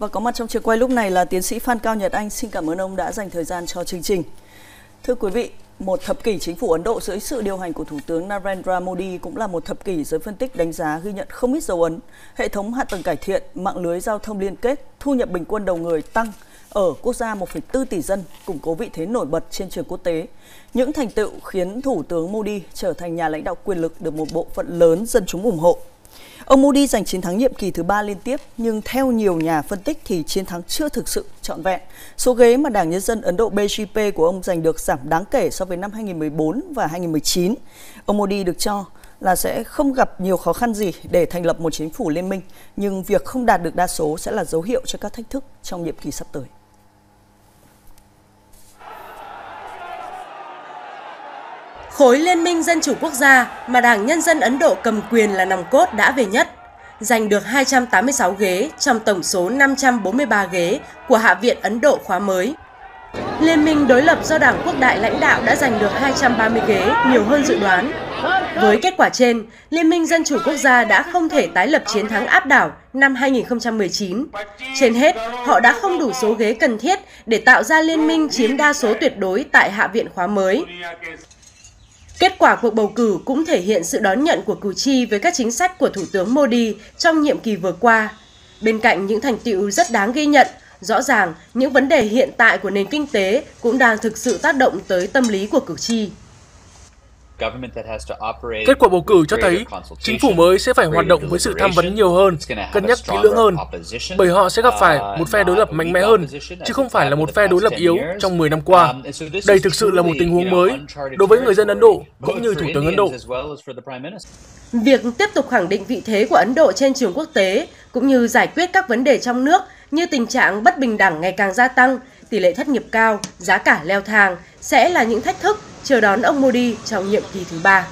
Và có mặt trong trường quay lúc này là tiến sĩ Phan Cao Nhật Anh. Xin cảm ơn ông đã dành thời gian cho chương trình. Thưa quý vị, một thập kỷ chính phủ Ấn Độ dưới sự điều hành của Thủ tướng Narendra Modi cũng là một thập kỷ giới phân tích đánh giá ghi nhận không ít dấu ấn. Hệ thống hạ tầng cải thiện, mạng lưới giao thông liên kết, thu nhập bình quân đầu người tăng ở quốc gia 1,4 tỷ dân, củng cố vị thế nổi bật trên trường quốc tế. Những thành tựu khiến Thủ tướng Modi trở thành nhà lãnh đạo quyền lực được một bộ phận lớn dân chúng ủng hộ. Ông Modi giành chiến thắng nhiệm kỳ thứ ba liên tiếp, nhưng theo nhiều nhà phân tích thì chiến thắng chưa thực sự trọn vẹn. Số ghế mà Đảng Nhân dân Ấn Độ BJP của ông giành được giảm đáng kể so với năm 2014 và 2019. Ông Modi được cho là sẽ không gặp nhiều khó khăn gì để thành lập một chính phủ liên minh, nhưng việc không đạt được đa số sẽ là dấu hiệu cho các thách thức trong nhiệm kỳ sắp tới. Khối Liên minh Dân chủ quốc gia mà Đảng Nhân dân Ấn Độ cầm quyền là nòng cốt đã về nhất, giành được 286 ghế trong tổng số 543 ghế của Hạ viện Ấn Độ khóa mới. Liên minh đối lập do Đảng Quốc đại lãnh đạo đã giành được 230 ghế, nhiều hơn dự đoán. Với kết quả trên, Liên minh Dân chủ quốc gia đã không thể tái lập chiến thắng áp đảo năm 2019. Trên hết, họ đã không đủ số ghế cần thiết để tạo ra liên minh chiếm đa số tuyệt đối tại Hạ viện khóa mới. Kết quả cuộc bầu cử cũng thể hiện sự đón nhận của cử tri với các chính sách của Thủ tướng Modi trong nhiệm kỳ vừa qua. Bên cạnh những thành tựu rất đáng ghi nhận, rõ ràng những vấn đề hiện tại của nền kinh tế cũng đang thực sự tác động tới tâm lý của cử tri. Kết quả bầu cử cho thấy chính phủ mới sẽ phải hoạt động với sự tham vấn nhiều hơn, cân nhắc kỹ lưỡng hơn, bởi họ sẽ gặp phải một phe đối lập mạnh mẽ hơn, chứ không phải là một phe đối lập yếu trong 10 năm qua. Um, Đây thực sự là một tình huống mới đối với người dân Ấn Độ cũng như Thủ tướng Ấn Độ. Việc tiếp tục khẳng định vị thế của Ấn Độ trên trường quốc tế cũng như giải quyết các vấn đề trong nước như tình trạng bất bình đẳng ngày càng gia tăng, tỷ lệ thất nghiệp cao, giá cả leo thang sẽ là những thách thức chờ đón ông Modi trong nhiệm kỳ thứ ba.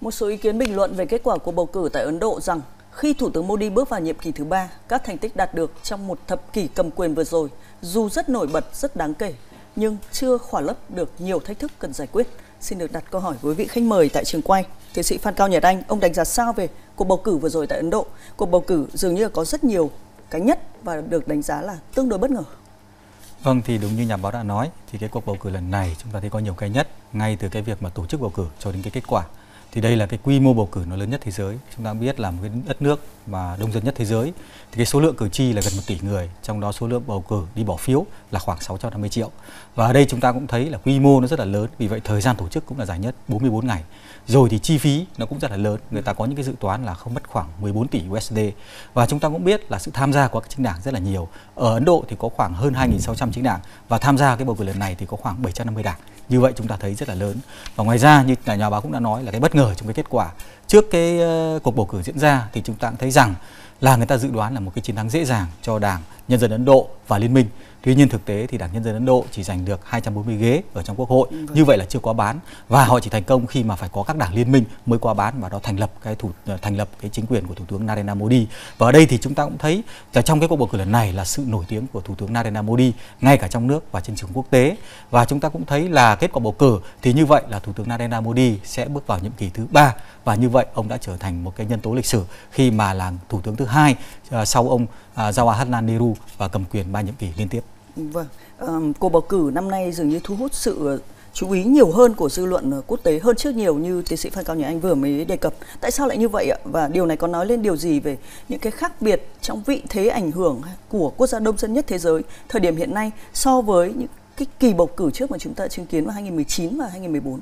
Một số ý kiến bình luận về kết quả của bầu cử tại Ấn Độ rằng khi Thủ tướng Modi bước vào nhiệm kỳ thứ ba, các thành tích đạt được trong một thập kỷ cầm quyền vừa rồi, dù rất nổi bật, rất đáng kể, nhưng chưa khỏa lấp được nhiều thách thức cần giải quyết. Xin được đặt câu hỏi với vị khách mời tại trường quay, tiến sĩ Phan Cao Nhật Anh. Ông đánh giá sao về cuộc bầu cử vừa rồi tại Ấn Độ? Cuộc bầu cử dường như có rất nhiều cái nhất và được đánh giá là tương đối bất ngờ. Vâng thì đúng như nhà báo đã nói thì cái cuộc bầu cử lần này chúng ta thấy có nhiều cái nhất ngay từ cái việc mà tổ chức bầu cử cho đến cái kết quả. Thì đây là cái quy mô bầu cử nó lớn nhất thế giới. Chúng ta biết là một cái đất nước mà đông dân nhất thế giới thì cái số lượng cử tri là gần một tỷ người, trong đó số lượng bầu cử đi bỏ phiếu là khoảng 650 triệu. Và ở đây chúng ta cũng thấy là quy mô nó rất là lớn, vì vậy thời gian tổ chức cũng là dài nhất 44 ngày. Rồi thì chi phí nó cũng rất là lớn, người ta có những cái dự toán là không mất khoảng 14 tỷ USD. Và chúng ta cũng biết là sự tham gia của các chính đảng rất là nhiều. Ở Ấn Độ thì có khoảng hơn 2.600 chính đảng và tham gia cái bầu cử lần này thì có khoảng 750 đảng. Như vậy chúng ta thấy rất là lớn. Và ngoài ra như nhà báo cũng đã nói là cái bất ngờ trong cái kết quả trước cái uh, cuộc bầu cử diễn ra thì chúng ta cũng thấy rằng là người ta dự đoán là một cái chiến thắng dễ dàng cho Đảng Nhân dân Ấn Độ và Liên minh. Tuy nhiên thực tế thì Đảng Nhân dân Ấn Độ chỉ giành được 240 ghế ở trong Quốc hội. Vâng. Như vậy là chưa quá bán và họ chỉ thành công khi mà phải có các đảng liên minh mới qua bán và đó thành lập cái thủ ờ, thành lập cái chính quyền của Thủ tướng Narendra Modi. Và ở đây thì chúng ta cũng thấy là trong cái cuộc bầu cử lần này là sự nổi tiếng của Thủ tướng Narendra Modi ngay cả trong nước và trên trường quốc tế. Và chúng ta cũng thấy là kết quả bầu cử thì như vậy là Thủ tướng Narendra Modi sẽ bước vào nhiệm kỳ thứ ba và như vậy ông đã trở thành một cái nhân tố lịch sử khi mà là thủ tướng thứ hai uh, sau ông à, uh, Jawaharlal Nehru và cầm quyền ba nhiệm kỳ liên tiếp. Vâng, um, cuộc bầu cử năm nay dường như thu hút sự chú ý nhiều hơn của dư luận ờ, quốc tế hơn trước nhiều như tiến sĩ Phan Cao Nhật Anh vừa mới đề cập. Tại sao lại như vậy ạ? Và điều này có nói lên điều gì về những cái khác biệt trong vị thế ảnh hưởng của quốc gia đông dân nhất thế giới thời điểm hiện nay so với những cái kỳ bầu cử trước mà chúng ta chứng kiến vào 2019 và 2014?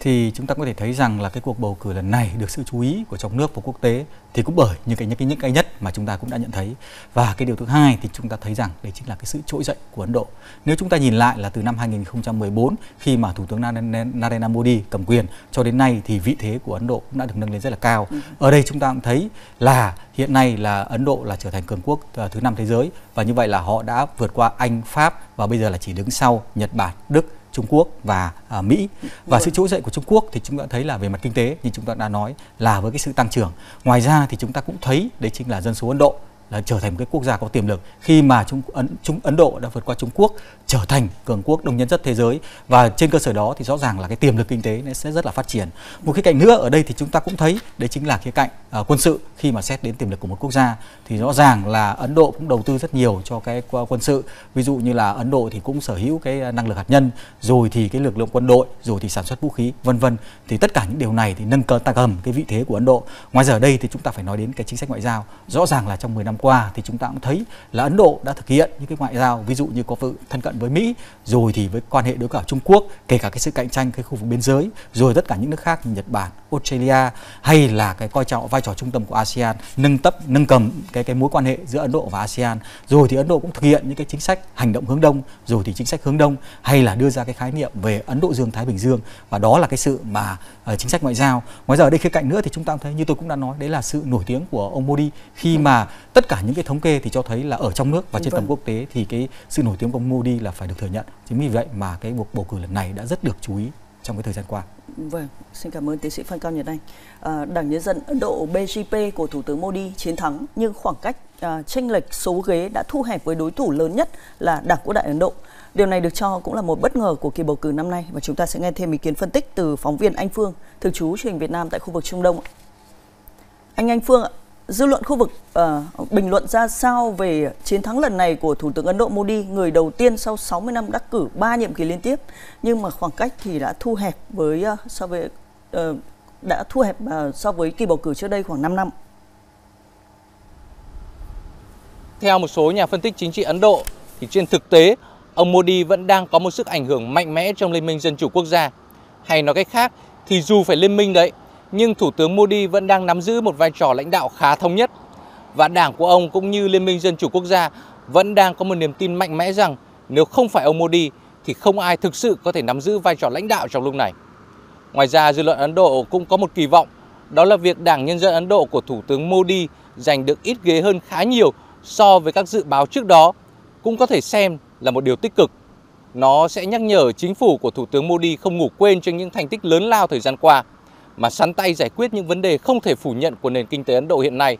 Thì chúng ta có thể thấy rằng là cái cuộc bầu cử lần này được sự chú ý của trong nước và quốc tế thì cũng bởi những cái những cái những cái nhất mà chúng ta cũng đã nhận thấy và cái điều thứ hai thì chúng ta thấy rằng đây chính là cái sự trỗi dậy của Ấn Độ. Nếu chúng ta nhìn lại là từ năm 2014 khi mà thủ tướng Narendra Modi cầm quyền cho đến nay thì vị thế của Ấn Độ cũng đã được nâng lên rất là cao. Ừ. Ở đây chúng ta cũng thấy là hiện nay là Ấn Độ là trở thành cường quốc ờ, thứ năm thế giới và như vậy là họ đã vượt qua Anh, Pháp và bây giờ là chỉ đứng sau Nhật Bản, Đức Trung Quốc và à, Mỹ và ừ. sự trỗi dậy của Trung Quốc thì chúng ta thấy là về mặt kinh tế như chúng ta đã nói là với cái sự tăng trưởng ngoài ra thì chúng ta cũng thấy đấy chính là dân số Ấn Độ là trở thành một cái quốc gia có tiềm lực khi mà Trung Ấn Trung Ấn Độ đã vượt qua Trung Quốc trở thành cường quốc đông nhân chất thế giới. Và trên cơ sở đó thì rõ ràng là cái tiềm lực kinh tế nó sẽ rất là phát triển. Một khía cạnh nữa ở đây thì chúng ta cũng thấy đấy chính là khía cạnh uh, quân sự. Khi mà xét đến tiềm lực của một quốc gia thì rõ ràng là Ấn Độ cũng đầu tư rất nhiều cho cái quân sự. Ví dụ như là Ấn Độ thì cũng sở hữu cái à, năng lực hạt nhân rồi thì cái lực lượng quân đội rồi thì sản xuất vũ khí vân vân. Thì tất cả những điều này thì nâng cờ ta gầm cái vị thế của Ấn Độ. Ngoài giờ đây thì chúng ta phải nói đến cái chính sách ngoại giao. Rõ ràng là trong 10 năm qua thì chúng ta cũng thấy là Ấn Độ đã thực hiện những cái ngoại giao ví dụ như có sự thân cận với Mỹ rồi thì với quan hệ đối cả Trung Quốc kể cả cái sự cạnh tranh cái khu vực biên giới rồi tất cả những nước khác như Nhật Bản Australia hay là cái coi trọng vai trò trung tâm của ASEAN nâng tấp nâng cầm cái cái mối quan hệ giữa Ấn Độ và ASEAN. Rồi thì Ấn Độ cũng thực hiện những cái chính sách hành động hướng đông rồi thì chính sách hướng đông hay là đưa ra cái khái niệm về Ấn Độ Dương Thái Bình Dương. Và đó là cái sự mà uh, chính sách ngoại giao. Ngoài ra ở đây khía cạnh nữa thì chúng ta thấy như tôi cũng đã nói đấy là sự nổi tiếng của ông Modi. Khi mà tất cả những cái thống kê thì cho thấy là ở trong nước và trên vâng. tầm quốc tế thì cái sự nổi tiếng của Modi là phải được thừa nhận chính vì vậy mà cái cuộc bầu cử lần này đã rất được chú ý trong cái thời gian qua. Vâng, xin cảm ơn tiến sĩ Phan Cao Nhật Anh. À, Đảng Nhân dân Ấn Độ BJP của Thủ tướng Modi chiến thắng nhưng khoảng cách à, tranh lệch số ghế đã thu hẹp với đối thủ lớn nhất là Đảng Quốc đại Ấn Độ. Điều này được cho cũng là một bất ngờ của kỳ bầu cử năm nay và chúng ta sẽ nghe thêm ý kiến phân tích từ phóng viên Anh Phương, thường trú truyền Việt Nam tại khu vực Trung Đông. Anh Anh Phương ạ, dư luận khu vực uh, bình luận ra sao về chiến thắng lần này của Thủ tướng Ấn Độ Modi, người đầu tiên sau 60 năm đắc cử 3 nhiệm kỳ liên tiếp, nhưng mà khoảng cách thì đã thu hẹp với uh, so với uh, đã thu hẹp uh, so với kỳ bầu cử trước đây khoảng 5 năm. Theo một số nhà phân tích chính trị Ấn Độ thì trên thực tế ông Modi vẫn đang có một sức ảnh hưởng mạnh mẽ trong Liên minh Dân chủ quốc gia. Hay nói cách khác thì dù phải liên minh đấy nhưng Thủ tướng Modi vẫn đang nắm giữ một vai trò lãnh đạo khá thống nhất. Và đảng của ông cũng như Liên minh Dân chủ quốc gia vẫn đang có một niềm tin mạnh mẽ rằng nếu không phải ông Modi thì không ai thực sự có thể nắm giữ vai trò lãnh đạo trong lúc này. Ngoài ra, dư luận Ấn Độ cũng có một kỳ vọng, đó là việc Đảng Nhân dân Ấn Độ của Thủ tướng Modi giành được ít ghế hơn khá nhiều so với các dự báo trước đó, cũng có thể xem là một điều tích cực. Nó sẽ nhắc nhở chính phủ của Thủ tướng Modi không ngủ quên trên những thành tích lớn lao thời gian qua mà sắn tay giải quyết những vấn đề không thể phủ nhận của nền kinh tế Ấn Độ hiện nay.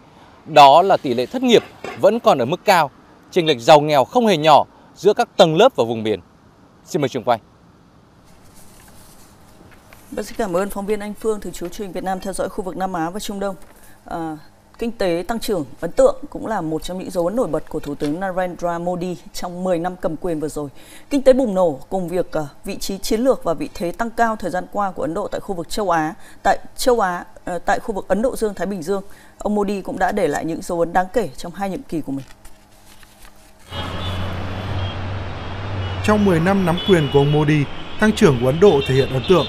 Đó là tỷ lệ thất nghiệp vẫn còn ở mức cao, chênh lệch giàu nghèo không hề nhỏ giữa các tầng lớp và vùng miền. Xin mời trường quay. Vâng, xin cảm ơn phóng viên Anh Phương thường chú truyền Việt Nam theo dõi khu vực Nam Á và Trung Đông. À, kinh tế tăng trưởng ấn tượng cũng là một trong những dấu ấn nổi bật của Thủ tướng Narendra Modi trong 10 năm cầm quyền vừa rồi. Kinh tế bùng nổ cùng việc ờ, vị trí chiến lược và vị thế tăng cao thời gian qua của Ấn Độ tại khu vực châu Á, tại châu Á, ờ, tại khu vực Ấn Độ Dương Thái Bình Dương, ông Modi cũng đã để lại những dấu ấn đáng kể trong hai nhiệm kỳ của mình. Trong 10 năm nắm quyền của ông Modi, tăng trưởng của Ấn Độ thể hiện ấn tượng.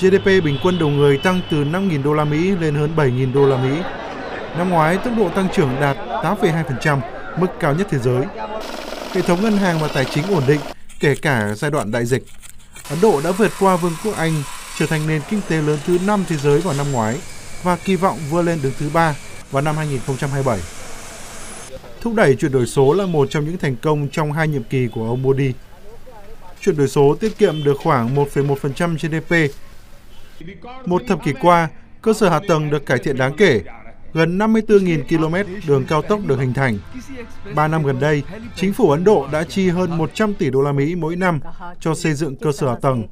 GDP bình quân đầu người tăng từ 5.000 đô la Mỹ lên hơn 7.000 đô la Mỹ Năm ngoái, tốc độ tăng trưởng đạt 8,2%, mức cao nhất thế giới. Hệ thống ngân hàng và tài chính ổn định, kể cả giai đoạn đại dịch. Ấn Độ đã vượt qua Vương quốc Anh, trở thành nền kinh tế lớn thứ 5 thế giới vào năm ngoái và kỳ vọng vươn lên đứng thứ 3 vào năm 2027. Thúc đẩy chuyển đổi số là một trong những thành công trong hai nhiệm kỳ của ông Modi. Chuyển đổi số tiết kiệm được khoảng 1,1% GDP. Một thập kỷ qua, cơ sở hạ tầng được cải thiện đáng kể gần 54.000 km đường cao tốc được hình thành. Ba năm gần đây, chính phủ Ấn Độ đã chi hơn 100 tỷ đô la Mỹ mỗi năm cho xây dựng cơ sở hạ tầng.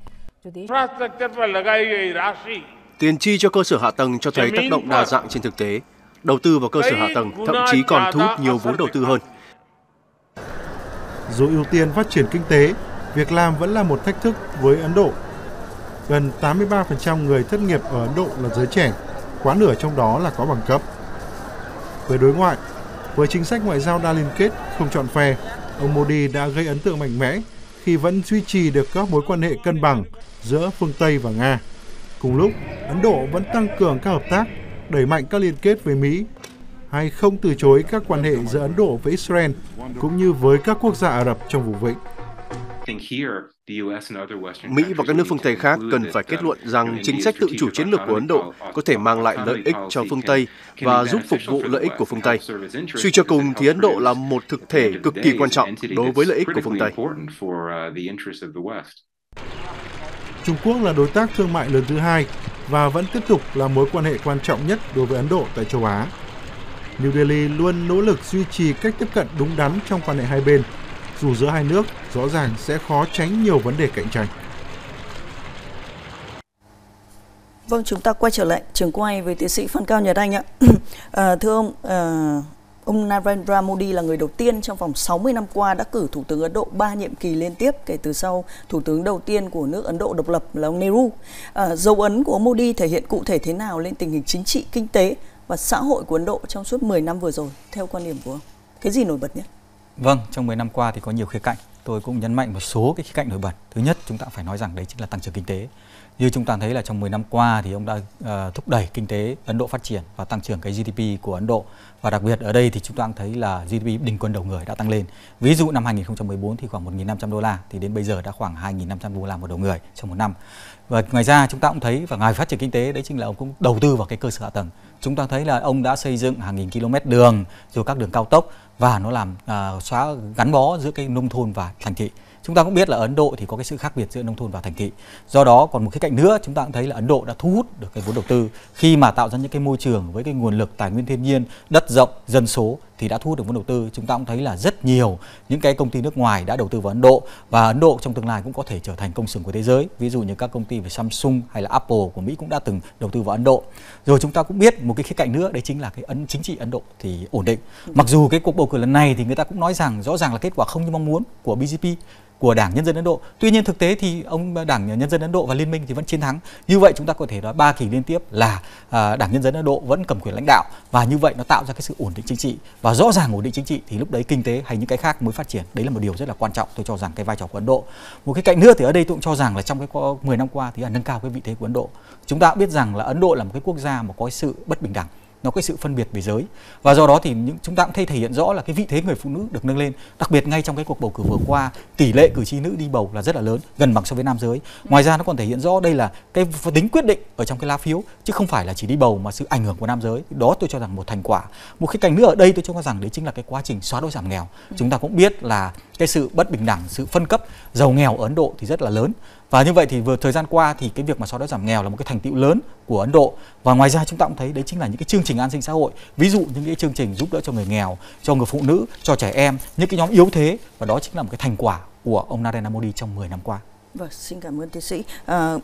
Tiền chi cho cơ sở hạ tầng cho thấy tác động đa dạng trên thực tế. Đầu tư vào cơ sở hạ tầng thậm chí còn thu hút nhiều vốn đầu tư hơn. Dù ưu tiên phát triển kinh tế, việc làm vẫn là một thách thức với Ấn Độ. Gần 83% người thất nghiệp ở Ấn Độ là giới trẻ quá nửa trong đó là có bằng cấp. Với đối ngoại, với chính sách ngoại giao đa liên kết, không chọn phe, ông Modi đã gây ấn tượng mạnh mẽ khi vẫn duy trì được các mối quan hệ cân bằng giữa phương Tây và Nga. Cùng lúc, Ấn Độ vẫn tăng cường các hợp tác, đẩy mạnh các liên kết với Mỹ, hay không từ chối các quan hệ giữa Ấn Độ với Israel, cũng như với các quốc gia Ả Rập trong vùng vịnh. Mỹ và các nước phương Tây khác cần phải kết luận rằng chính sách tự chủ chiến lược của Ấn Độ có thể mang lại lợi ích cho phương Tây và giúp phục vụ lợi ích của phương Tây. Suy cho cùng thì Ấn Độ là một thực thể cực kỳ quan trọng đối với lợi ích của phương Tây. Trung Quốc là đối tác thương mại lớn thứ hai và vẫn tiếp tục là mối quan hệ quan trọng nhất đối với Ấn Độ tại châu Á. New Delhi luôn nỗ lực duy trì cách tiếp cận đúng đắn trong quan hệ hai bên dù giữa hai nước rõ ràng sẽ khó tránh nhiều vấn đề cạnh tranh. Vâng, chúng ta quay trở lại trường quay với tiến sĩ Phan Cao Nhật Anh ạ. à, thưa ông, à, ông Narendra Modi là người đầu tiên trong vòng 60 năm qua đã cử Thủ tướng Ấn Độ 3 nhiệm kỳ liên tiếp kể từ sau Thủ tướng đầu tiên của nước Ấn Độ độc lập là ông Nehru. À, dấu ấn của ông Modi thể hiện cụ thể thế nào lên tình hình chính trị, kinh tế và xã hội của Ấn Độ trong suốt 10 năm vừa rồi, theo quan điểm của ông? Cái gì nổi bật nhất? Vâng, trong 10 năm qua thì có nhiều khía cạnh. Tôi cũng nhấn mạnh một số cái khía cạnh nổi bật. Thứ nhất, chúng ta phải nói rằng đấy chính là tăng trưởng kinh tế. Như chúng ta thấy là trong 10 năm qua thì ông đã uh, thúc đẩy kinh tế Ấn Độ phát triển và tăng trưởng cái GDP của Ấn Độ. Và đặc biệt ở đây thì chúng ta thấy là GDP bình quân đầu người đã tăng lên. Ví dụ năm 2014 thì khoảng 1.500 đô la thì đến bây giờ đã khoảng 2.500 đô la một đầu người trong một năm. Và ngoài ra chúng ta cũng thấy và ngoài phát triển kinh tế đấy chính là ông cũng đầu tư vào cái cơ sở hạ tầng. Chúng ta thấy là ông đã xây dựng hàng nghìn km đường rồi các đường cao tốc và nó làm uh, xóa gắn bó giữa cái nông thôn và thành thị chúng ta cũng biết là Ấn Độ thì có cái sự khác biệt giữa nông thôn và thành thị. Do đó, còn một cái cạnh nữa, chúng ta cũng thấy là Ấn Độ đã thu hút được cái vốn đầu tư. Khi mà tạo ra những cái môi trường với cái nguồn lực, tài nguyên thiên nhiên, đất rộng, dân số thì đã thu hút được vốn đầu tư. Chúng ta cũng thấy là rất nhiều những cái công ty nước ngoài đã đầu tư vào Ấn Độ và Ấn Độ trong tương lai cũng có thể trở thành công xưởng của thế giới. Ví dụ như các công ty về Samsung hay là Apple của Mỹ cũng đã từng đầu tư vào Ấn Độ. Rồi chúng ta cũng biết một cái khía cạnh nữa, đấy chính là cái ấn, chính trị Ấn Độ thì ổn định. Mặc dù cái cuộc bầu cử lần này thì người ta cũng nói rằng rõ ràng là kết quả không như mong muốn của BJP của Đảng Nhân dân Ấn Độ. Tuy nhiên thực tế thì ông Đảng Nhân dân Ấn Độ và Liên minh thì vẫn chiến thắng. Như vậy chúng ta có thể nói ba kỳ liên tiếp là à, Đảng Nhân dân Ấn Độ vẫn cầm quyền lãnh đạo và như vậy nó tạo ra cái sự ổn định chính trị và rõ ràng ổn định chính trị thì lúc đấy kinh tế hay những cái khác mới phát triển. Đấy là một điều rất là quan trọng tôi cho rằng cái vai trò của Ấn Độ. Một cái cạnh nữa thì ở đây tôi cũng cho rằng là trong cái 10 năm qua thì là nâng cao cái vị thế của Ấn Độ. Chúng ta biết rằng là Ấn Độ là một cái quốc gia mà có sự bất bình đẳng nó có sự phân biệt về giới. Và do đó thì những chúng ta cũng thấy thể hiện rõ là cái vị thế người phụ nữ được nâng lên đặc biệt ngay trong cái cuộc bầu cử vừa qua tỷ lệ cử tri nữ đi bầu là rất là lớn gần bằng so với nam giới. Ngoài ra nó còn thể hiện rõ đây là cái tính quyết định ở trong cái lá phiếu chứ không phải là chỉ đi bầu mà sự ảnh hưởng của nam giới. Đó tôi cho rằng một thành quả. Một cái cảnh nữa ở đây tôi cho rằng đấy chính là cái quá trình xóa đói giảm nghèo. Chúng ta cũng biết là cái sự bất bình đẳng sự phân cấp giàu nghèo ở Ấn Độ thì rất là lớn và như vậy thì vừa thời gian qua thì cái việc mà xóa đói giảm nghèo là một cái thành tựu lớn của Ấn Độ và ngoài ra chúng ta cũng thấy đấy chính là những cái chương trình an sinh xã hội ví dụ những cái chương trình giúp đỡ cho người nghèo cho người phụ nữ cho trẻ em những cái nhóm yếu thế và đó chính là một cái thành quả của ông Narendra Modi trong 10 năm qua. Vâng, xin cảm ơn tiến sĩ. À,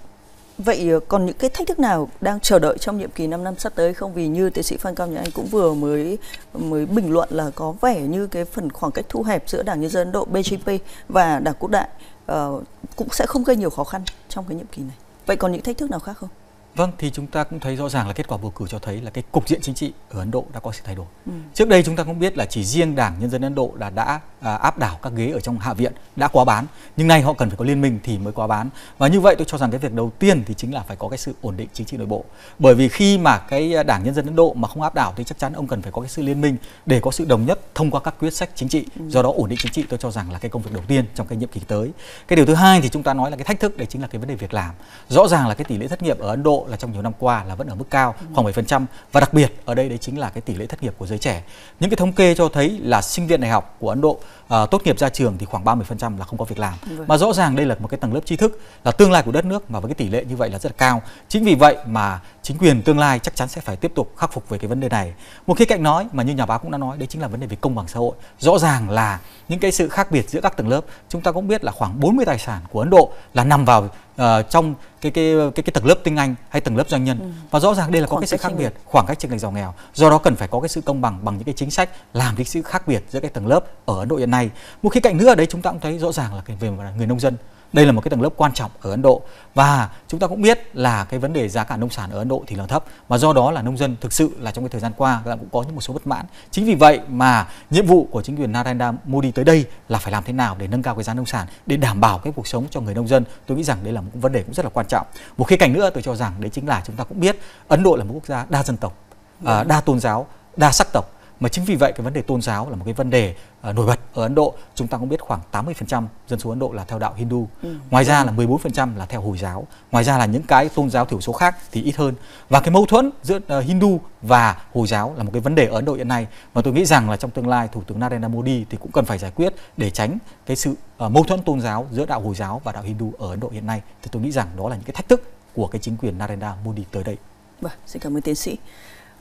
Vậy ờ, còn những cái thách thức nào đang chờ đợi trong nhiệm kỳ 5 năm sắp tới không? Vì như tiến sĩ Phan Cao Nhật Anh cũng vừa mới mới bình luận là có vẻ như cái phần khoảng cách thu hẹp giữa Đảng Nhân dân Ấn Độ BJP và Đảng Quốc đại uh, cũng sẽ không gây nhiều khó khăn trong cái nhiệm kỳ này. Vậy còn những thách thức nào khác không? Vâng, thì chúng ta cũng thấy rõ ràng là kết quả bầu cử cho thấy là cái cục diện chính trị ở Ấn Độ đã có sự thay đổi. Ừ. Trước đây chúng ta cũng biết là chỉ riêng Đảng Nhân dân Ấn Độ là đã à, áp đảo các ghế ở trong Hạ viện đã quá bán, nhưng nay họ cần phải có liên minh thì mới quá bán. Và như vậy tôi cho rằng cái việc đầu tiên thì chính là phải có cái sự ổn định chính trị nội bộ. Bởi vì khi mà cái Đảng Nhân dân Ấn Độ mà không áp đảo thì chắc chắn ông cần phải có cái sự liên minh để có sự đồng nhất thông qua các quyết sách chính trị. Ừ. Do đó ổn định chính trị tôi cho rằng là cái công việc đầu tiên trong cái nhiệm kỳ tới. Cái điều thứ hai thì chúng ta nói là cái thách thức đấy chính là cái vấn đề việc làm. Rõ ràng là cái tỷ lệ thất nghiệp ở Ấn Độ là trong nhiều năm qua là vẫn ở mức cao khoảng 7% và đặc biệt ở đây đấy chính là cái tỷ lệ thất nghiệp của giới trẻ. Những cái thống kê cho thấy là sinh viên đại học của Ấn Độ uh, tốt nghiệp ra trường thì khoảng 30% là không có việc làm. Vâng. Mà rõ ràng đây là một cái tầng lớp tri thức là tương lai của đất nước mà với cái tỷ lệ như vậy là rất là cao. Chính vì vậy mà chính quyền tương lai chắc chắn sẽ phải tiếp tục khắc phục về cái vấn đề này. Một khía cạnh nói mà như nhà báo cũng đã nói đấy chính là vấn đề về công bằng xã hội. Rõ ràng là những cái sự khác biệt giữa các tầng lớp, chúng ta cũng biết là khoảng 40 tài sản của Ấn Độ là nằm vào uh, trong cái cái cái cái tầng lớp tinh anh hay tầng lớp doanh nhân. Ừ. và rõ ràng đây là có khoảng cái sự khác biệt khoảng cách chênh lệch giàu nghèo. Do đó cần phải có cái sự công bằng bằng những cái chính sách làm cái sự khác biệt giữa cái tầng lớp ở Ấn Độ hiện nay một khía cạnh nữa ở đấy chúng ta cũng thấy rõ ràng là về người nông dân đây là một cái tầng lớp quan trọng ở Ấn Độ. Và chúng ta cũng biết là cái vấn đề giá cả nông sản ở Ấn Độ thì là thấp. Và do đó là nông dân thực sự là trong cái thời gian qua cũng có những một số bất mãn. Chính vì vậy mà nhiệm vụ của chính quyền Narendra Modi tới đây là phải làm thế nào để nâng cao cái giá nông sản để đảm bảo cái cuộc sống cho người nông dân. Tôi nghĩ rằng đây là một vấn đề cũng rất là quan trọng. Một khía cạnh nữa tôi cho rằng đấy chính là chúng ta cũng biết Ấn Độ là một quốc gia đa dân tộc à, đa tôn giáo đa sắc tộc mà chính vì vậy cái vấn đề tôn giáo là một cái vấn đề uh, nổi bật ở Ấn Độ chúng ta cũng biết khoảng 80% dân số Ấn Độ là theo đạo Hindu ừ. ngoài ra là 14% là theo Hồi giáo ngoài ra là những cái tôn giáo thiểu số khác thì ít hơn và cái mâu thuẫn giữa uh, Hindu và Hồi giáo là một cái vấn đề ở Ấn Độ hiện nay mà tôi nghĩ rằng là trong tương lai Thủ tướng Narendra Modi thì cũng cần phải giải quyết để tránh cái sự uh, mâu thuẫn tôn giáo giữa đạo Hồi giáo và đạo Hindu ở Ấn Độ hiện nay thì tôi nghĩ rằng đó là những cái thách thức của cái chính quyền Narendra Modi tới đây. Vâng, xin cảm ơn tiến sĩ.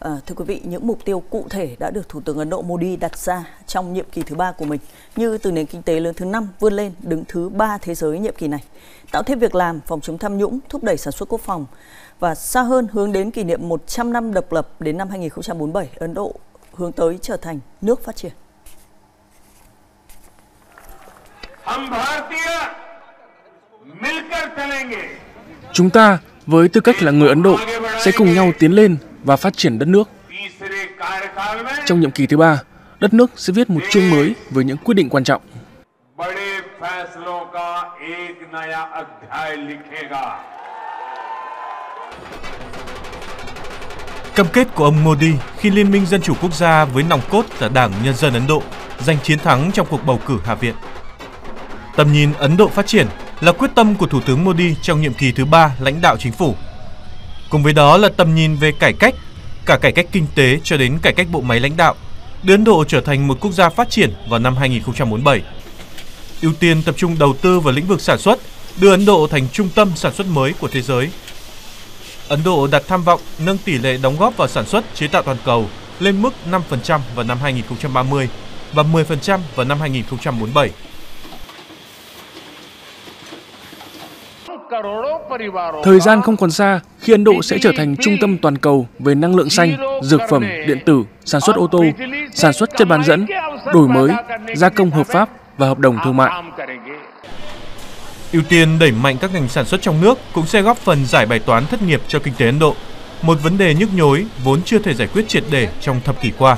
À, thưa quý vị, những mục tiêu cụ thể đã được Thủ tướng Ấn Độ Modi đặt ra trong nhiệm kỳ thứ ba của mình, như từ nền kinh tế lớn thứ năm vươn lên đứng thứ ba thế giới nhiệm kỳ này, tạo thêm việc làm, phòng chống tham nhũng, thúc đẩy sản xuất quốc phòng và xa hơn hướng đến kỷ niệm 100 năm độc lập đến năm 2047, Ấn Độ hướng tới trở thành nước phát triển. Chúng ta, với tư cách là người Ấn Độ, sẽ cùng nhau tiến lên và phát triển đất nước. Trong nhiệm kỳ thứ ba, đất nước sẽ viết một chương mới với những quyết định quan trọng. Cam kết của ông Modi khi Liên minh Dân chủ quốc gia với nòng cốt là Đảng Nhân dân Ấn Độ giành chiến thắng trong cuộc bầu cử Hạ viện. Tầm nhìn Ấn Độ phát triển là quyết tâm của Thủ tướng Modi trong nhiệm kỳ thứ ba lãnh đạo chính phủ. Cùng với đó là tầm nhìn về cải cách, cả cải cách kinh tế cho đến cải cách bộ máy lãnh đạo, đưa Ấn Độ trở thành một quốc gia phát triển vào năm 2047. Ưu tiên tập trung đầu tư vào lĩnh vực sản xuất, đưa Ấn Độ thành trung tâm sản xuất mới của thế giới. Ấn Độ đặt tham vọng nâng tỷ lệ đóng góp vào sản xuất chế tạo toàn cầu lên mức 5% vào năm 2030 và 10% vào năm 2047. Thời gian không còn xa khi Ấn Độ sẽ trở thành trung tâm toàn cầu về năng lượng xanh, dược phẩm, điện tử, sản xuất ô tô, sản xuất chất bán dẫn, đổi mới, gia công hợp pháp và hợp đồng thương mại. Ưu tiên đẩy mạnh các ngành sản xuất trong nước cũng sẽ góp phần giải bài toán thất nghiệp cho kinh tế Ấn Độ, một vấn đề nhức nhối vốn chưa thể giải quyết triệt để trong thập kỷ qua.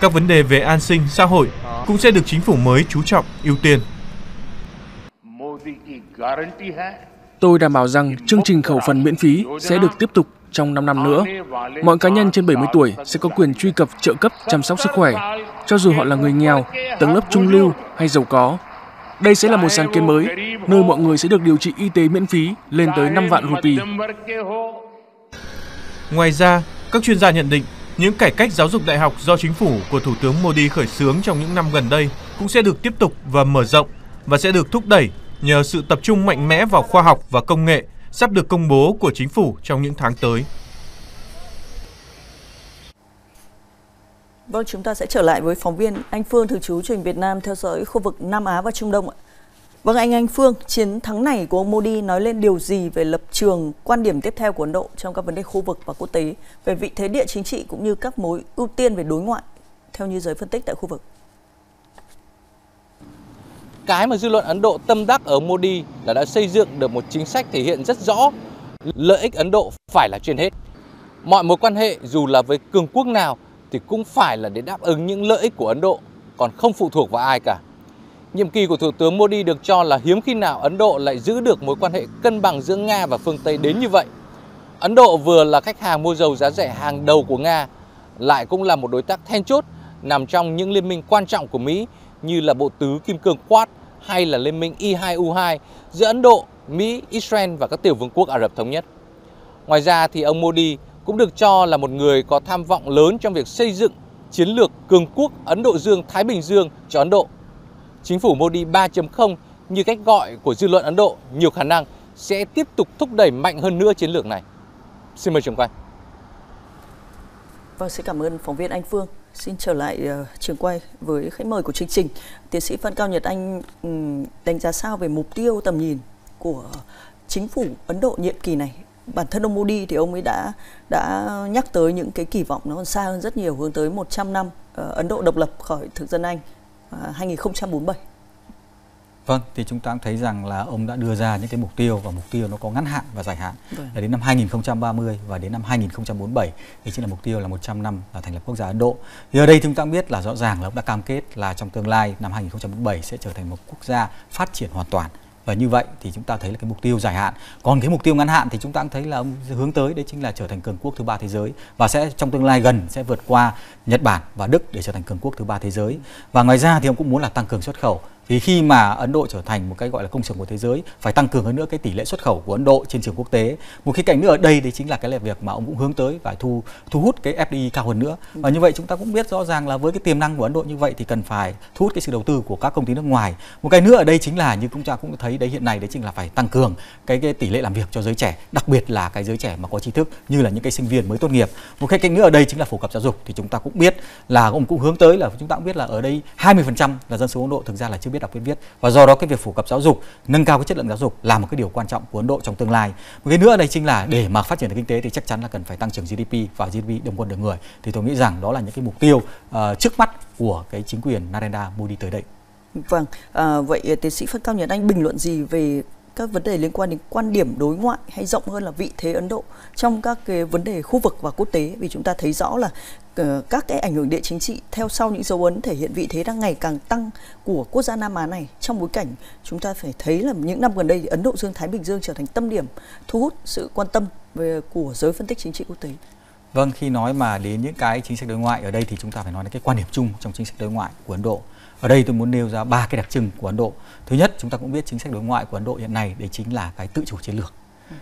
Các vấn đề về an sinh, xã hội cũng sẽ được chính phủ mới chú trọng, ưu tiên. Tôi đảm bảo rằng chương trình khẩu phần miễn phí sẽ được tiếp tục trong 5 năm nữa. Mọi cá nhân trên 70 tuổi sẽ có quyền truy cập trợ cấp chăm sóc sức khỏe, cho dù họ là người nghèo, tầng lớp trung lưu hay giàu có. Đây sẽ là một sáng kiến mới, nơi mọi người sẽ được điều trị y tế miễn phí lên tới 5 vạn rupee. Ngoài ra, các chuyên gia nhận định những cải cách giáo dục đại học do chính phủ của Thủ tướng Modi khởi xướng trong những năm gần đây cũng sẽ được tiếp tục và mở rộng và sẽ được thúc đẩy nhờ sự tập trung mạnh mẽ vào khoa học và công nghệ sắp được công bố của chính phủ trong những tháng tới. Vâng, chúng ta sẽ trở lại với phóng viên Anh Phương thường trú truyền Việt Nam theo dõi khu vực Nam Á và Trung Đông ạ. Vâng anh Anh Phương, chiến thắng này của ông Modi nói lên điều gì về lập trường, quan điểm tiếp theo của Ấn Độ trong các vấn đề khu vực và quốc tế, về vị thế địa chính trị cũng như các mối ưu tiên về đối ngoại, theo như giới phân tích tại khu vực? Cái mà dư luận Ấn Độ tâm đắc ở Modi là đã xây dựng được một chính sách thể hiện rất rõ lợi ích Ấn Độ phải là trên hết. Mọi mối quan hệ dù là với cường quốc nào thì cũng phải là để đáp ứng những lợi ích của Ấn Độ, còn không phụ thuộc vào ai cả. Nhiệm kỳ của Thủ tướng Modi được cho là hiếm khi nào Ấn Độ lại giữ được mối quan hệ cân bằng giữa Nga và phương Tây đến như vậy. Ấn Độ vừa là khách hàng mua dầu giá rẻ hàng đầu của Nga, lại cũng là một đối tác then chốt nằm trong những liên minh quan trọng của Mỹ như là Bộ Tứ Kim Cương Quad hay là liên minh e I2U2 giữa Ấn Độ, Mỹ, Israel và các tiểu vương quốc Ả Rập Thống Nhất. Ngoài ra thì ông Modi cũng được cho là một người có tham vọng lớn trong việc xây dựng chiến lược cường quốc Ấn Độ Dương-Thái Bình Dương cho Ấn Độ. Chính phủ Modi 3.0 như cách gọi của dư luận Ấn Độ nhiều khả năng sẽ tiếp tục thúc đẩy mạnh hơn nữa chiến lược này. Xin mời trường quay. Vâng, xin cảm ơn phóng viên Anh Phương. Xin trở lại uh, trường quay với khách mời của chương trình. Tiến sĩ Phan Cao Nhật Anh um, đánh giá sao về mục tiêu tầm nhìn của chính phủ Ấn Độ nhiệm kỳ này? Bản thân ông Modi thì ông ấy đã đã nhắc tới những cái kỳ vọng nó còn xa hơn rất nhiều hướng tới 100 năm uh, Ấn Độ độc lập khỏi thực dân Anh à, uh, 2047. Vâng, thì chúng ta cũng thấy rằng là ông đã đưa ra những cái mục tiêu và mục tiêu nó có ngắn hạn và dài hạn. Vâng. Đến năm 2030 và đến năm 2047 thì chính là mục tiêu là 100 năm là thành lập quốc gia Ấn Độ. Thì ở đây chúng ta cũng biết là rõ ràng là ông đã cam kết là trong tương lai năm 2047 sẽ trở thành một quốc gia phát triển hoàn toàn và như vậy thì chúng ta thấy là cái mục tiêu dài hạn còn cái mục tiêu ngắn hạn thì chúng ta cũng thấy là ông hướng tới đấy chính là trở thành cường quốc thứ ba thế giới và sẽ trong tương lai gần sẽ vượt qua Nhật Bản và Đức để trở thành cường quốc thứ ba thế giới và ngoài ra thì ông cũng muốn là tăng cường xuất khẩu thì khi mà Ấn Độ trở thành một cái gọi là công xưởng của thế giới phải tăng cường hơn nữa cái tỷ lệ xuất khẩu của Ấn Độ trên trường quốc tế. Một cái cạnh nữa ở đây đấy chính là cái là việc mà ông cũng hướng tới phải thu thu hút cái FDI cao hơn nữa. Và như vậy chúng ta cũng biết rõ ràng là với cái tiềm năng của Ấn Độ như vậy thì cần phải thu hút cái sự đầu tư của các công ty nước ngoài. Một cái nữa ở đây chính là như chúng ta cũng thấy đấy hiện nay đấy chính là phải tăng cường cái, cái tỷ lệ làm việc cho giới trẻ đặc biệt là cái giới trẻ mà có trí thức như là những cái sinh viên mới tốt nghiệp. Một cái cạnh nữa ở đây chính là phổ cập giáo dục thì chúng ta cũng biết là ông cũng hướng tới là chúng ta cũng biết là ở đây 20% là dân số Ấn Độ thực ra là chưa biết đọc biết viết. Và do đó cái việc phổ cập giáo dục nâng cao cái chất lượng giáo dục là một cái điều quan trọng của Ấn Độ trong tương lai. Một cái nữa đây chính là để mà phát triển được kinh tế thì chắc chắn là cần phải tăng trưởng GDP và GDP đồng quân được người. Thì tôi nghĩ rằng đó là những cái mục tiêu uh, trước mắt của cái chính quyền Narendra Modi tới đây. Vâng, à, vậy tiến sĩ Phan Cao Nhật Anh bình luận gì về các vấn đề liên quan đến quan điểm đối ngoại hay rộng hơn là vị thế Ấn Độ trong các cái vấn đề khu vực và quốc tế vì chúng ta thấy rõ là ờ, các cái ảnh hưởng địa chính trị theo sau những dấu ấn thể hiện vị thế đang ngày càng tăng của quốc gia Nam Á này trong bối cảnh chúng ta phải thấy là những năm gần đây Ấn Độ Dương Thái Bình Dương trở thành tâm điểm thu hút sự quan tâm về của giới phân tích chính trị quốc tế. Vâng, khi nói mà đến những cái chính sách đối ngoại ở đây thì chúng ta phải nói đến cái quan điểm chung trong chính sách đối ngoại của Ấn Độ. Ở đây tôi muốn nêu ra ba cái đặc trưng của Ấn Độ. Thứ nhất, chúng ta cũng biết chính sách đối ngoại của Ấn Độ hiện nay đấy chính là cái tự chủ chiến lược.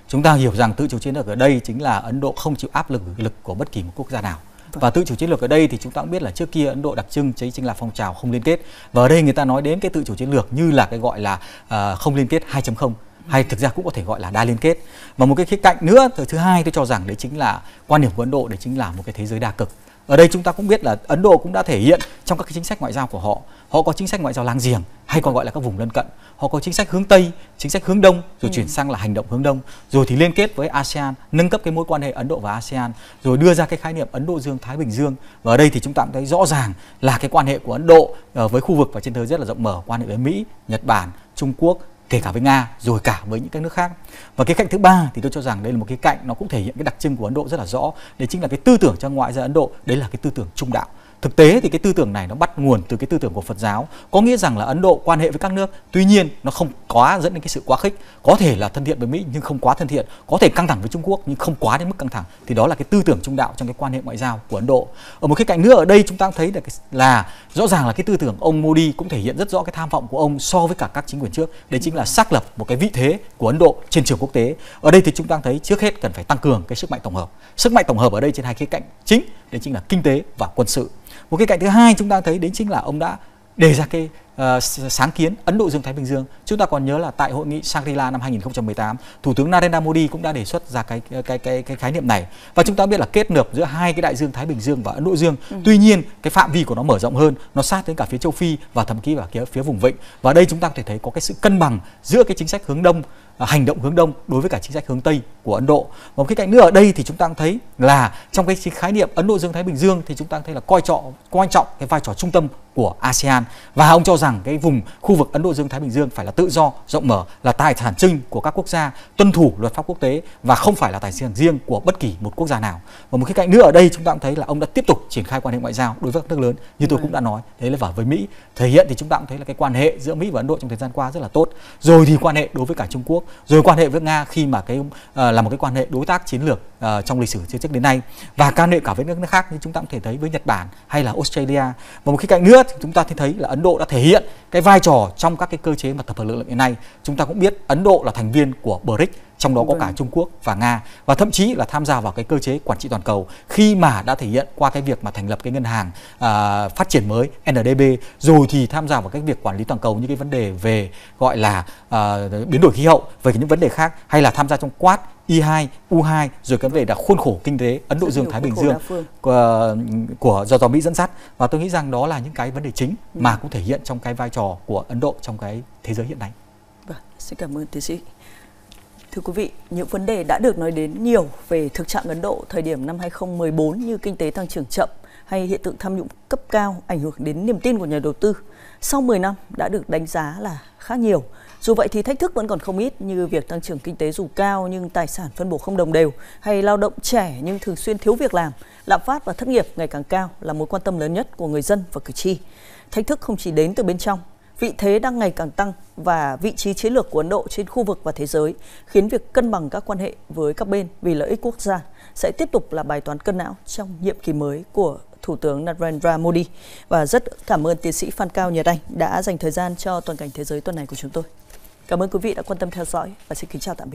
Chúng ta hiểu rằng tự chủ chiến lược ở đây chính là Ấn Độ không chịu áp lực lực của bất kỳ một quốc gia nào. Và tự chủ chiến lược ở đây thì chúng ta cũng biết là trước kia Ấn Độ đặc trưng chính chính là phong trào không liên kết. Và ở đây người ta nói đến cái tự chủ chiến lược như là cái gọi là uh, không liên kết 2.0 hay thực ra cũng có thể gọi là đa liên kết. Và một cái khía cạnh nữa thứ hai tôi cho rằng đấy chính là quan điểm của Ấn Độ đấy chính là một cái thế giới đa cực ở đây chúng ta cũng biết là Ấn Độ cũng đã thể hiện trong các cái chính sách ngoại giao của họ. Họ có chính sách ngoại giao láng giềng hay còn gọi là các vùng lân cận. Họ có chính sách hướng tây chính sách hướng đông rồi ừ. chuyển sang là hành động hướng đông. Rồi thì liên kết với asean nâng cấp cái mối quan hệ ấn độ và asean rồi đưa ra cái khái niệm ấn độ dương thái bình dương. Và ở đây thì chúng ta cũng thấy rõ ràng là cái quan hệ của ấn độ ờ, với khu vực và trên thế giới rất là rộng mở. Quan hệ với mỹ nhật bản trung quốc kể cả với Nga rồi cả với những cái nước khác. Và cái cạnh thứ ba thì tôi cho rằng đây là một cái cạnh nó cũng thể hiện cái đặc trưng của Ấn Độ rất là rõ. Đấy chính là cái tư tưởng trong ngoại giao Ấn Độ, đấy là cái tư tưởng trung đạo thực tế thì cái tư tưởng này nó bắt nguồn từ cái tư tưởng của Phật giáo. Có nghĩa rằng là Ấn Độ quan hệ với các nước tuy nhiên nó không quá dẫn đến cái sự quá khích. Có thể là thân thiện với Mỹ nhưng không quá thân thiện. Có thể căng thẳng với Trung Quốc nhưng không quá đến mức căng thẳng. Thì đó là cái tư tưởng trung đạo trong cái quan hệ ngoại giao của Ấn Độ. Ở một cái cạnh nữa ở đây chúng ta thấy là, cái, là rõ ràng là cái tư tưởng ông Modi cũng thể hiện rất rõ cái tham vọng của ông so với cả các chính quyền trước. Đấy chính là xác lập một cái vị thế của Ấn Độ trên trường quốc tế. Ở đây thì chúng ta thấy trước hết cần phải tăng cường cái sức mạnh tổng hợp. Sức mạnh tổng hợp ở đây trên hai khía cạnh chính đấy chính là kinh tế và quân sự một cái cạnh thứ hai chúng ta thấy đến chính là ông đã đề ra cái uh, sáng kiến Ấn Độ Dương Thái Bình Dương. Chúng ta còn nhớ là tại hội nghị Shangri-La năm 2018, Thủ tướng Narendra Modi cũng đã đề xuất ra cái cái cái cái khái niệm này. Và chúng ta biết là kết hợp giữa hai cái đại dương Thái Bình Dương và Ấn Độ Dương. Ừ. Tuy nhiên, cái phạm vi của nó mở rộng hơn, nó sát đến cả phía châu Phi và thậm chí vào phía phía vùng vịnh. Và đây chúng ta có thể thấy có cái sự cân bằng giữa cái chính sách hướng đông À, hành động hướng đông đối với cả chính sách hướng tây của Ấn Độ. Một cái cạnh nữa ở đây thì chúng ta thấy là trong cái khái niệm Ấn Độ Dương Thái Bình Dương thì chúng ta thấy là coi trọng quan trọng cái vai trò trung tâm của ASEAN và ông cho rằng cái vùng khu vực Ấn Độ Dương Thái Bình Dương phải là tự do, rộng mở, là tài sản chung của các quốc gia, tuân thủ luật pháp quốc tế và không phải là tài sản riêng của bất kỳ một quốc gia nào. Và một cái cạnh nữa ở đây chúng ta cũng thấy là ông đã tiếp tục triển khai quan hệ ngoại giao đối với các nước lớn như tôi cũng đã nói, đấy là với Mỹ. Thể hiện thì chúng ta cũng thấy là cái quan hệ giữa Mỹ và Ấn Độ trong thời gian qua rất là tốt. Rồi thì quan hệ đối với cả Trung Quốc, rồi quan hệ với Nga khi mà cái uh, là một cái quan hệ đối tác chiến lược uh, trong lịch sử từ trước đến nay và quan hệ cả với nước khác như chúng ta cũng thể thấy với Nhật Bản hay là Australia. Và một cái cạnh nữa thì chúng ta thấy là Ấn Độ đã thể hiện cái vai trò trong các cái cơ chế mà tập hợp lực lượng hiện nay. Chúng ta cũng biết Ấn Độ là thành viên của BRICS trong đó có cả. Trung Quốc và Nga và thậm chí là tham gia vào cái cơ chế quản trị toàn cầu khi mà đã thể hiện qua cái việc mà thành lập cái ngân hàng à, phát triển mới NDB rồi thì tham gia vào cái việc quản lý toàn cầu những cái vấn đề về gọi là à, biến đổi khí hậu về những vấn đề khác hay là tham gia trong Quad I2, U2 rồi cái vấn đề là khuôn khổ kinh tế Ấn Độ Dương Thái Bình Dương của, của do do Mỹ dẫn dắt và tôi nghĩ rằng đó là những cái vấn đề chính ừ. mà cũng thể hiện trong cái vai trò của Ấn Độ trong cái thế giới hiện nay. Vâng, xin cảm ơn tiến sĩ. Thưa quý vị, những vấn đề đã được nói đến nhiều về thực trạng Ấn Độ thời điểm năm 2014 như kinh tế tăng trưởng chậm hay hiện tượng tham nhũng cấp cao ảnh hưởng đến niềm tin của nhà đầu tư. Sau 10 năm đã được đánh giá là khá nhiều. Dù vậy thì thách thức vẫn còn không ít như việc tăng trưởng kinh tế dù cao nhưng tài sản phân bổ không đồng đều hay lao động trẻ nhưng thường xuyên thiếu việc làm, lạm phát và thất nghiệp ngày càng cao là mối quan tâm lớn nhất của người dân và cử tri. Thách thức không chỉ đến từ bên trong vị thế đang ngày càng tăng và vị trí chiến lược của Ấn Độ trên khu vực và thế giới khiến việc cân bằng các quan hệ với các bên vì lợi ích quốc gia sẽ tiếp tục là bài toán cân não trong nhiệm kỳ mới của Thủ tướng Narendra Modi. Và rất cảm ơn tiến sĩ Phan Cao Nhật Anh đã dành thời gian cho toàn cảnh thế giới tuần này của chúng tôi. Cảm ơn quý vị đã quan tâm theo dõi và xin kính chào tạm biệt.